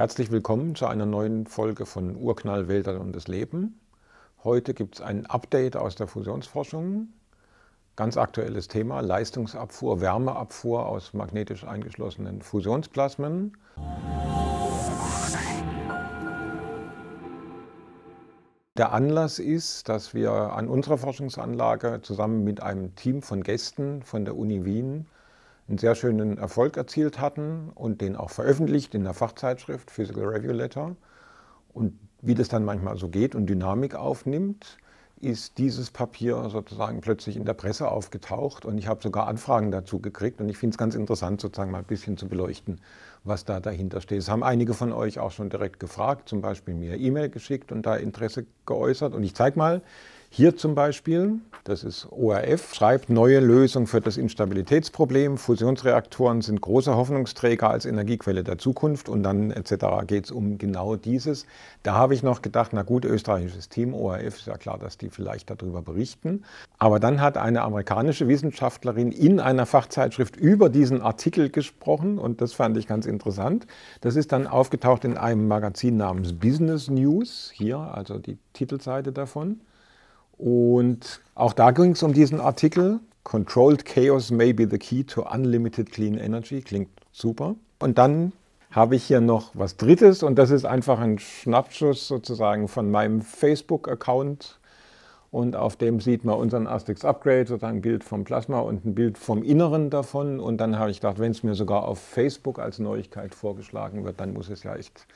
Herzlich willkommen zu einer neuen Folge von Urknall, Wälder und das Leben. Heute gibt es ein Update aus der Fusionsforschung. Ganz aktuelles Thema, Leistungsabfuhr, Wärmeabfuhr aus magnetisch eingeschlossenen Fusionsplasmen. Der Anlass ist, dass wir an unserer Forschungsanlage zusammen mit einem Team von Gästen von der Uni Wien einen sehr schönen Erfolg erzielt hatten und den auch veröffentlicht in der Fachzeitschrift Physical Review Letter. Und wie das dann manchmal so geht und Dynamik aufnimmt, ist dieses Papier sozusagen plötzlich in der Presse aufgetaucht und ich habe sogar Anfragen dazu gekriegt und ich finde es ganz interessant, sozusagen mal ein bisschen zu beleuchten, was da dahinter steht. Es haben einige von euch auch schon direkt gefragt, zum Beispiel mir E-Mail geschickt und da Interesse geäußert und ich zeige mal, hier zum Beispiel, das ist ORF, schreibt neue Lösung für das Instabilitätsproblem. Fusionsreaktoren sind große Hoffnungsträger als Energiequelle der Zukunft und dann etc. geht es um genau dieses. Da habe ich noch gedacht, na gut, österreichisches Team, ORF, ist ja klar, dass die vielleicht darüber berichten. Aber dann hat eine amerikanische Wissenschaftlerin in einer Fachzeitschrift über diesen Artikel gesprochen und das fand ich ganz interessant. Das ist dann aufgetaucht in einem Magazin namens Business News, hier also die Titelseite davon. Und auch da ging es um diesen Artikel. Controlled Chaos may be the key to unlimited clean energy. Klingt super. Und dann habe ich hier noch was Drittes und das ist einfach ein Schnappschuss sozusagen von meinem Facebook-Account. Und auf dem sieht man unseren Astix Upgrade, sozusagen ein Bild vom Plasma und ein Bild vom Inneren davon. Und dann habe ich gedacht, wenn es mir sogar auf Facebook als Neuigkeit vorgeschlagen wird, dann muss es ja echt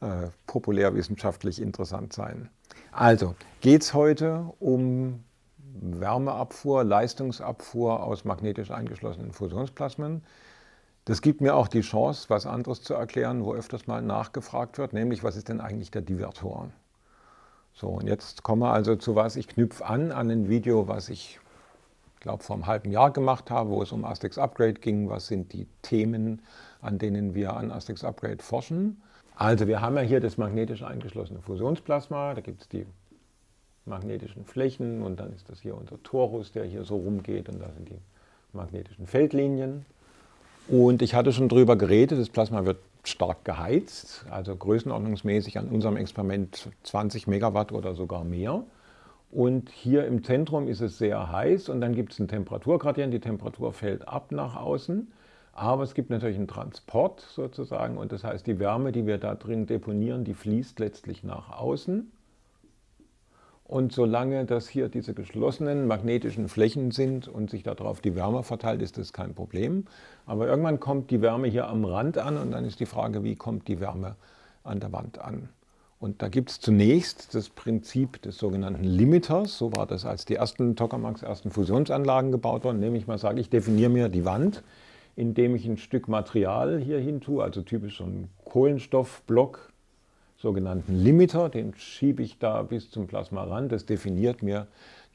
äh, populärwissenschaftlich interessant sein. Also geht es heute um Wärmeabfuhr, Leistungsabfuhr aus magnetisch eingeschlossenen Fusionsplasmen. Das gibt mir auch die Chance, was anderes zu erklären, wo öfters mal nachgefragt wird, nämlich was ist denn eigentlich der Divertor? So, und jetzt kommen wir also zu was. Ich knüpfe an an ein Video, was ich, glaube vor einem halben Jahr gemacht habe, wo es um Astex Upgrade ging. Was sind die Themen, an denen wir an Astex Upgrade forschen? Also wir haben ja hier das magnetisch eingeschlossene Fusionsplasma, da gibt es die magnetischen Flächen und dann ist das hier unser Torus, der hier so rumgeht und da sind die magnetischen Feldlinien. Und ich hatte schon darüber geredet, das Plasma wird stark geheizt, also größenordnungsmäßig an unserem Experiment 20 Megawatt oder sogar mehr. Und hier im Zentrum ist es sehr heiß und dann gibt es einen Temperaturgradient, die Temperatur fällt ab nach außen. Aber es gibt natürlich einen Transport sozusagen und das heißt, die Wärme, die wir da drin deponieren, die fließt letztlich nach außen. Und solange das hier diese geschlossenen magnetischen Flächen sind und sich darauf die Wärme verteilt, ist das kein Problem. Aber irgendwann kommt die Wärme hier am Rand an und dann ist die Frage, wie kommt die Wärme an der Wand an? Und da gibt es zunächst das Prinzip des sogenannten Limiters. So war das, als die ersten Tokamaks ersten Fusionsanlagen gebaut wurden. Nämlich mal sage, ich definiere mir die Wand indem ich ein Stück Material hier hin tue, also typisch so einen Kohlenstoffblock, sogenannten Limiter, den schiebe ich da bis zum Plasmarand. Das definiert mir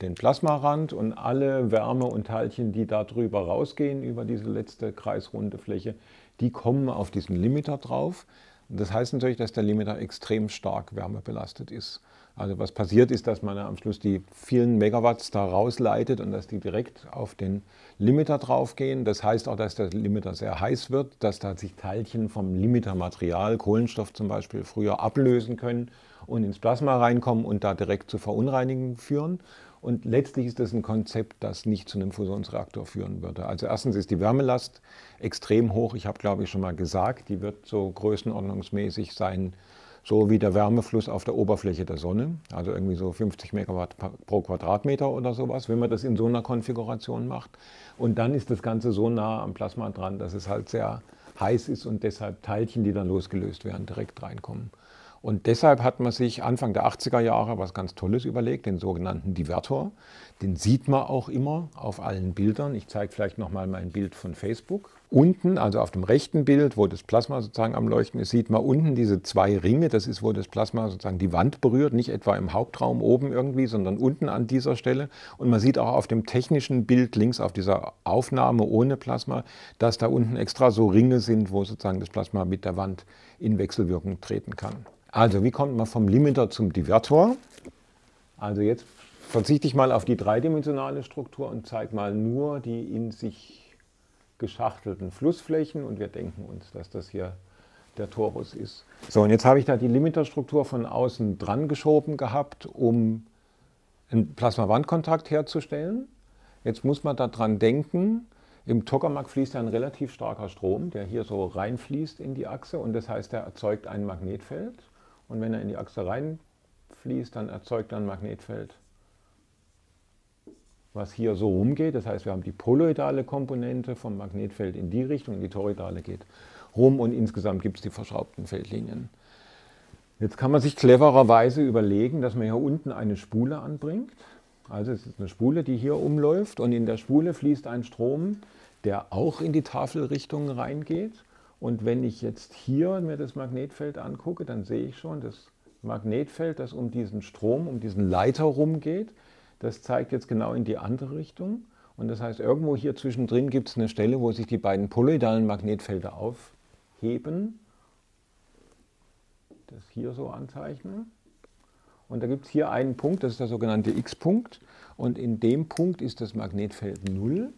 den Plasmarand und alle Wärme und Teilchen, die da drüber rausgehen, über diese letzte kreisrunde Fläche, die kommen auf diesen Limiter drauf. Das heißt natürlich, dass der Limiter extrem stark wärmebelastet ist. Also was passiert ist, dass man am Schluss die vielen Megawatts da rausleitet und dass die direkt auf den Limiter draufgehen. Das heißt auch, dass der Limiter sehr heiß wird, dass da sich Teilchen vom Limitermaterial, Kohlenstoff zum Beispiel, früher ablösen können und ins Plasma reinkommen und da direkt zu Verunreinigungen führen. Und letztlich ist das ein Konzept, das nicht zu einem Fusionsreaktor führen würde. Also erstens ist die Wärmelast extrem hoch. Ich habe, glaube ich, schon mal gesagt, die wird so größenordnungsmäßig sein so wie der Wärmefluss auf der Oberfläche der Sonne, also irgendwie so 50 Megawatt pro Quadratmeter oder sowas, wenn man das in so einer Konfiguration macht. Und dann ist das Ganze so nah am Plasma dran, dass es halt sehr heiß ist und deshalb Teilchen, die dann losgelöst werden, direkt reinkommen. Und deshalb hat man sich Anfang der 80er Jahre was ganz Tolles überlegt, den sogenannten Divertor. Den sieht man auch immer auf allen Bildern. Ich zeige vielleicht nochmal mein Bild von Facebook. Unten, also auf dem rechten Bild, wo das Plasma sozusagen am Leuchten ist, sieht man unten diese zwei Ringe. Das ist, wo das Plasma sozusagen die Wand berührt, nicht etwa im Hauptraum oben irgendwie, sondern unten an dieser Stelle. Und man sieht auch auf dem technischen Bild links auf dieser Aufnahme ohne Plasma, dass da unten extra so Ringe sind, wo sozusagen das Plasma mit der Wand in Wechselwirkung treten kann. Also wie kommt man vom Limiter zum Divertor? Also jetzt verzichte ich mal auf die dreidimensionale Struktur und zeige mal nur die in sich geschachtelten Flussflächen und wir denken uns, dass das hier der Torus ist. So, und jetzt habe ich da die Limiterstruktur von außen dran geschoben gehabt, um einen Plasma-Wandkontakt herzustellen. Jetzt muss man daran denken, im Tokamak fließt ein relativ starker Strom, der hier so reinfließt in die Achse und das heißt, er erzeugt ein Magnetfeld. Und wenn er in die Achse reinfließt, dann erzeugt er ein Magnetfeld, was hier so rumgeht. Das heißt, wir haben die poloidale Komponente vom Magnetfeld in die Richtung, die toroidale geht rum und insgesamt gibt es die verschraubten Feldlinien. Jetzt kann man sich clevererweise überlegen, dass man hier unten eine Spule anbringt. Also es ist eine Spule, die hier umläuft und in der Spule fließt ein Strom, der auch in die Tafelrichtung reingeht. Und wenn ich jetzt hier mir das Magnetfeld angucke, dann sehe ich schon, das Magnetfeld, das um diesen Strom, um diesen Leiter rumgeht, das zeigt jetzt genau in die andere Richtung. Und das heißt, irgendwo hier zwischendrin gibt es eine Stelle, wo sich die beiden poloidalen Magnetfelder aufheben. Das hier so anzeichnen. Und da gibt es hier einen Punkt, das ist der sogenannte X-Punkt. Und in dem Punkt ist das Magnetfeld 0.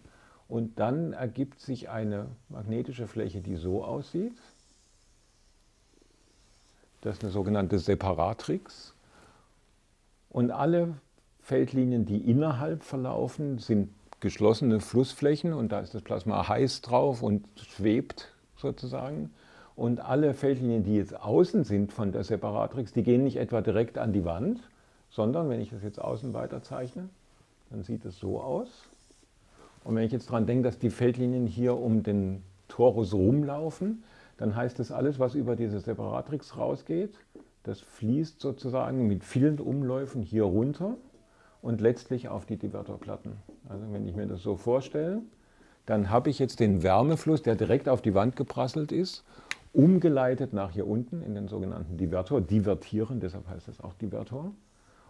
Und dann ergibt sich eine magnetische Fläche, die so aussieht. Das ist eine sogenannte Separatrix. Und alle Feldlinien, die innerhalb verlaufen, sind geschlossene Flussflächen und da ist das Plasma heiß drauf und schwebt sozusagen. Und alle Feldlinien, die jetzt außen sind von der Separatrix, die gehen nicht etwa direkt an die Wand, sondern wenn ich das jetzt außen weiterzeichne, dann sieht es so aus. Und wenn ich jetzt daran denke, dass die Feldlinien hier um den Torus rumlaufen, dann heißt das alles, was über diese Separatrix rausgeht, das fließt sozusagen mit vielen Umläufen hier runter und letztlich auf die Divertorplatten. Also wenn ich mir das so vorstelle, dann habe ich jetzt den Wärmefluss, der direkt auf die Wand geprasselt ist umgeleitet nach hier unten in den sogenannten Divertor, divertieren, deshalb heißt es auch Divertor.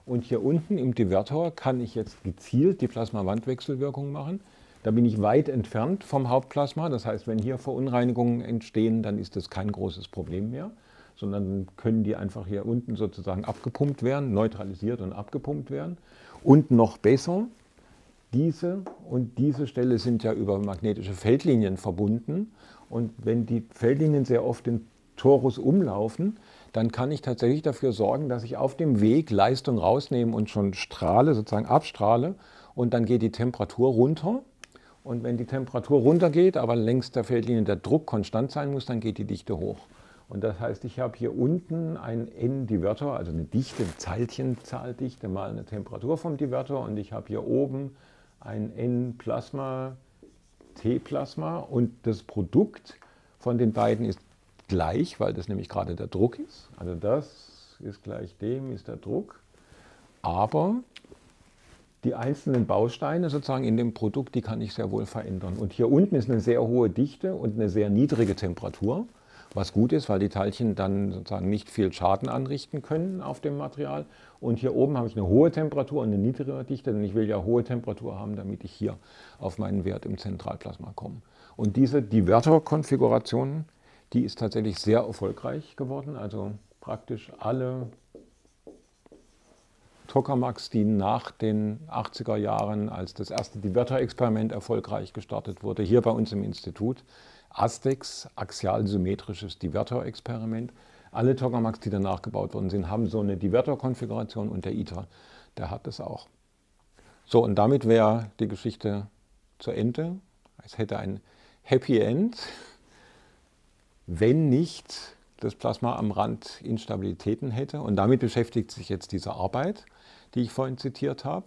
Und hier unten im Divertor kann ich jetzt gezielt die Plasma-Wandwechselwirkung machen. Da bin ich weit entfernt vom Hauptplasma. Das heißt, wenn hier Verunreinigungen entstehen, dann ist das kein großes Problem mehr, sondern können die einfach hier unten sozusagen abgepumpt werden, neutralisiert und abgepumpt werden. Und noch besser, diese und diese Stelle sind ja über magnetische Feldlinien verbunden. Und wenn die Feldlinien sehr oft den Torus umlaufen, dann kann ich tatsächlich dafür sorgen, dass ich auf dem Weg Leistung rausnehme und schon strahle, sozusagen abstrahle. Und dann geht die Temperatur runter. Und wenn die Temperatur runtergeht, aber längs der Feldlinie der Druck konstant sein muss, dann geht die Dichte hoch. Und das heißt, ich habe hier unten ein N-Divertor, also eine Dichte, Zeilchenzahldichte mal eine Temperatur vom Divertor und ich habe hier oben ein N-Plasma, T-Plasma und das Produkt von den beiden ist gleich, weil das nämlich gerade der Druck ist. Also das ist gleich dem, ist der Druck. Aber die einzelnen Bausteine sozusagen in dem Produkt, die kann ich sehr wohl verändern. Und hier unten ist eine sehr hohe Dichte und eine sehr niedrige Temperatur was gut ist, weil die Teilchen dann sozusagen nicht viel Schaden anrichten können auf dem Material. Und hier oben habe ich eine hohe Temperatur und eine niedrigere Dichte, denn ich will ja hohe Temperatur haben, damit ich hier auf meinen Wert im Zentralplasma komme. Und diese Divertor-Konfiguration, die ist tatsächlich sehr erfolgreich geworden. Also praktisch alle Tokamaks, die nach den 80er Jahren, als das erste Divertor-Experiment erfolgreich gestartet wurde, hier bei uns im Institut, Astex, axial-symmetrisches Divertor-Experiment. Alle Tokamaks, die danach gebaut worden sind, haben so eine Divertor-Konfiguration und der ITER, der hat es auch. So, und damit wäre die Geschichte zu Ende. Es hätte ein Happy End, wenn nicht das Plasma am Rand Instabilitäten hätte. Und damit beschäftigt sich jetzt diese Arbeit, die ich vorhin zitiert habe.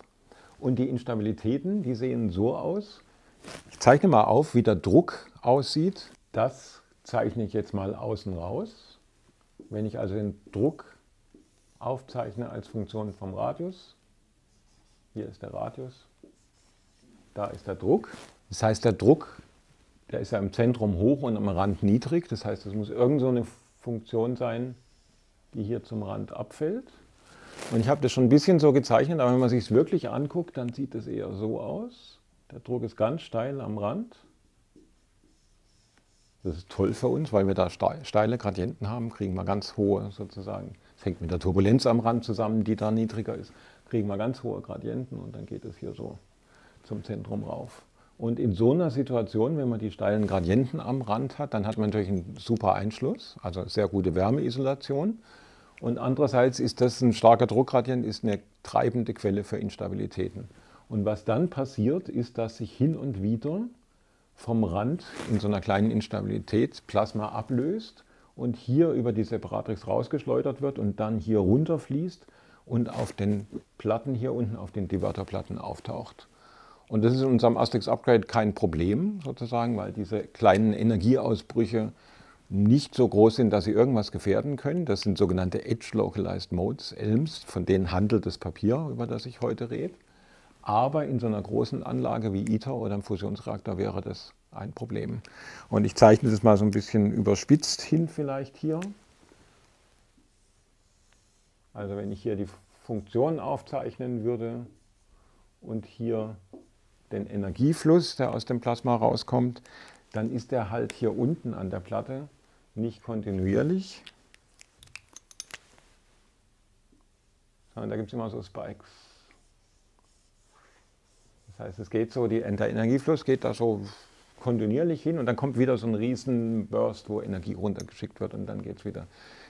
Und die Instabilitäten, die sehen so aus. Ich zeichne mal auf, wie der Druck aussieht. Das zeichne ich jetzt mal außen raus. Wenn ich also den Druck aufzeichne als Funktion vom Radius, hier ist der Radius, da ist der Druck. Das heißt, der Druck, der ist ja im Zentrum hoch und am Rand niedrig. Das heißt, es muss irgend so eine Funktion sein, die hier zum Rand abfällt. Und ich habe das schon ein bisschen so gezeichnet, aber wenn man sich es wirklich anguckt, dann sieht es eher so aus. Der Druck ist ganz steil am Rand. Das ist toll für uns, weil wir da steile Gradienten haben, kriegen wir ganz hohe sozusagen. Es hängt mit der Turbulenz am Rand zusammen, die da niedriger ist, kriegen wir ganz hohe Gradienten und dann geht es hier so zum Zentrum rauf. Und in so einer Situation, wenn man die steilen Gradienten am Rand hat, dann hat man natürlich einen super Einschluss, also sehr gute Wärmeisolation. Und andererseits ist das ein starker Druckgradient, ist eine treibende Quelle für Instabilitäten. Und was dann passiert, ist, dass sich hin und wieder vom Rand in so einer kleinen Instabilität Plasma ablöst und hier über die Separatrix rausgeschleudert wird und dann hier runterfließt und auf den Platten hier unten, auf den Diverterplatten auftaucht. Und das ist in unserem Asterix Upgrade kein Problem sozusagen, weil diese kleinen Energieausbrüche nicht so groß sind, dass sie irgendwas gefährden können. Das sind sogenannte Edge Localized Modes, ELMs, von denen handelt das Papier, über das ich heute rede. Aber in so einer großen Anlage wie ITER oder im Fusionsreaktor wäre das ein Problem. Und ich zeichne das mal so ein bisschen überspitzt hin vielleicht hier. Also wenn ich hier die Funktion aufzeichnen würde und hier den Energiefluss, der aus dem Plasma rauskommt, dann ist der halt hier unten an der Platte nicht kontinuierlich, sondern da gibt es immer so Spikes. Das heißt, es geht so, die, der Energiefluss geht da so kontinuierlich hin und dann kommt wieder so ein riesen Burst, wo Energie runtergeschickt wird und dann geht es wieder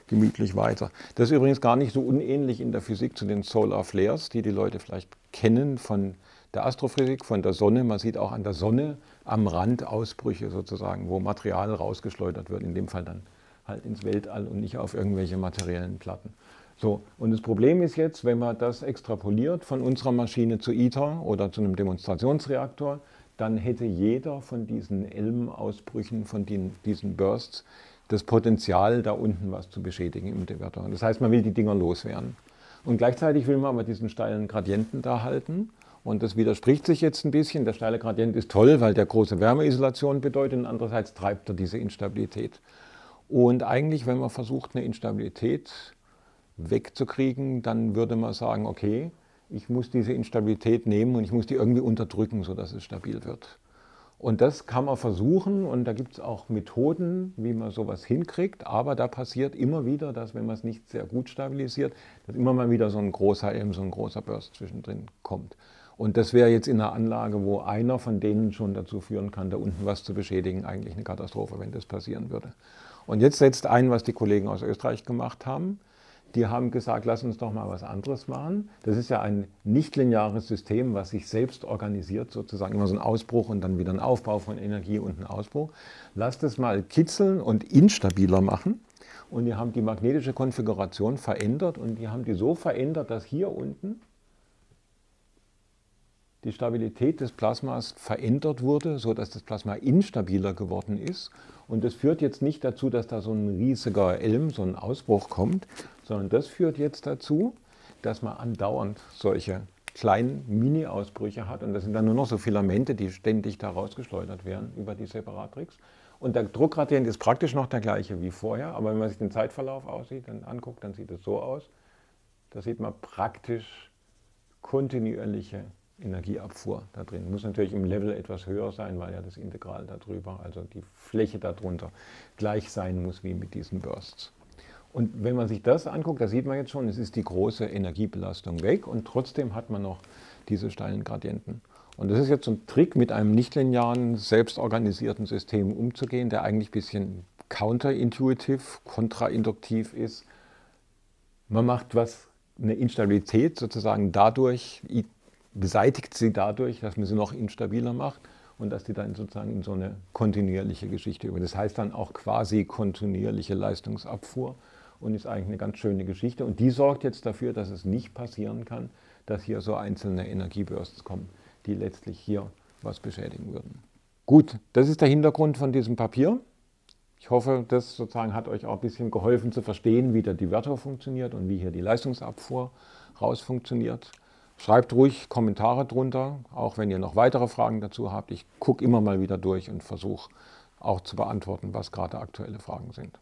gemütlich weiter. Das ist übrigens gar nicht so unähnlich in der Physik zu den Solar Flares, die die Leute vielleicht kennen von der Astrophysik, von der Sonne. Man sieht auch an der Sonne am Rand Ausbrüche sozusagen, wo Material rausgeschleudert wird, in dem Fall dann halt ins Weltall und nicht auf irgendwelche materiellen Platten. So, und das Problem ist jetzt, wenn man das extrapoliert von unserer Maschine zu ITER oder zu einem Demonstrationsreaktor, dann hätte jeder von diesen Elm-Ausbrüchen, von den, diesen Bursts, das Potenzial, da unten was zu beschädigen im Divertor. Das heißt, man will die Dinger loswerden. Und gleichzeitig will man aber diesen steilen Gradienten da halten. Und das widerspricht sich jetzt ein bisschen. Der steile Gradient ist toll, weil der große Wärmeisolation bedeutet und andererseits treibt er diese Instabilität. Und eigentlich, wenn man versucht, eine Instabilität wegzukriegen, dann würde man sagen, okay, ich muss diese Instabilität nehmen und ich muss die irgendwie unterdrücken, sodass es stabil wird. Und das kann man versuchen und da gibt es auch Methoden, wie man sowas hinkriegt, aber da passiert immer wieder, dass wenn man es nicht sehr gut stabilisiert, dass immer mal wieder so ein großer M, so ein großer Burst zwischendrin kommt. Und das wäre jetzt in einer Anlage, wo einer von denen schon dazu führen kann, da unten was zu beschädigen, eigentlich eine Katastrophe, wenn das passieren würde. Und jetzt setzt ein, was die Kollegen aus Österreich gemacht haben. Die haben gesagt, lass uns doch mal was anderes machen. Das ist ja ein nichtlineares System, was sich selbst organisiert, sozusagen immer so ein Ausbruch und dann wieder ein Aufbau von Energie und ein Ausbruch. Lass das mal kitzeln und instabiler machen. Und die haben die magnetische Konfiguration verändert und die haben die so verändert, dass hier unten die Stabilität des Plasmas verändert wurde, sodass das Plasma instabiler geworden ist. Und das führt jetzt nicht dazu, dass da so ein riesiger Elm, so ein Ausbruch kommt, sondern das führt jetzt dazu, dass man andauernd solche kleinen Mini-Ausbrüche hat. Und das sind dann nur noch so Filamente, die ständig da rausgeschleudert werden über die Separatrix. Und der Druckgradient ist praktisch noch der gleiche wie vorher, aber wenn man sich den Zeitverlauf aussieht, dann anguckt, dann sieht es so aus. Da sieht man praktisch kontinuierliche Energieabfuhr da drin. Muss natürlich im Level etwas höher sein, weil ja das Integral darüber, also die Fläche darunter, gleich sein muss wie mit diesen Bursts. Und wenn man sich das anguckt, da sieht man jetzt schon, es ist die große Energiebelastung weg und trotzdem hat man noch diese steilen Gradienten. Und das ist jetzt so ein Trick, mit einem nichtlinearen, selbstorganisierten System umzugehen, der eigentlich ein bisschen counterintuitiv, kontrainduktiv ist. Man macht was, eine Instabilität sozusagen dadurch beseitigt sie dadurch, dass man sie noch instabiler macht und dass die dann sozusagen in so eine kontinuierliche Geschichte über. Das heißt dann auch quasi kontinuierliche Leistungsabfuhr und ist eigentlich eine ganz schöne Geschichte. Und die sorgt jetzt dafür, dass es nicht passieren kann, dass hier so einzelne Energiebursts kommen, die letztlich hier was beschädigen würden. Gut, das ist der Hintergrund von diesem Papier. Ich hoffe, das sozusagen hat euch auch ein bisschen geholfen zu verstehen, wie der Divertor funktioniert und wie hier die Leistungsabfuhr raus funktioniert. Schreibt ruhig Kommentare drunter, auch wenn ihr noch weitere Fragen dazu habt. Ich gucke immer mal wieder durch und versuche auch zu beantworten, was gerade aktuelle Fragen sind.